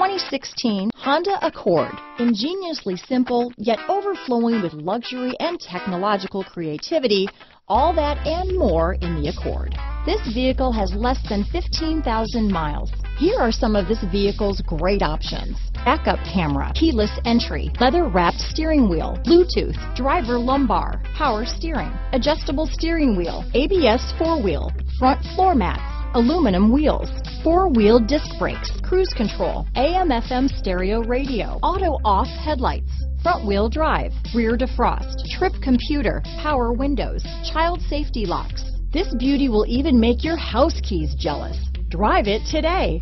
2016 Honda Accord. Ingeniously simple, yet overflowing with luxury and technological creativity, all that and more in the Accord. This vehicle has less than 15,000 miles. Here are some of this vehicle's great options. Backup camera, keyless entry, leather wrapped steering wheel, Bluetooth, driver lumbar, power steering, adjustable steering wheel, ABS four wheel, front floor mats, aluminum wheels, four-wheel disc brakes, cruise control, AM FM stereo radio, auto off headlights, front wheel drive, rear defrost, trip computer, power windows, child safety locks. This beauty will even make your house keys jealous. Drive it today.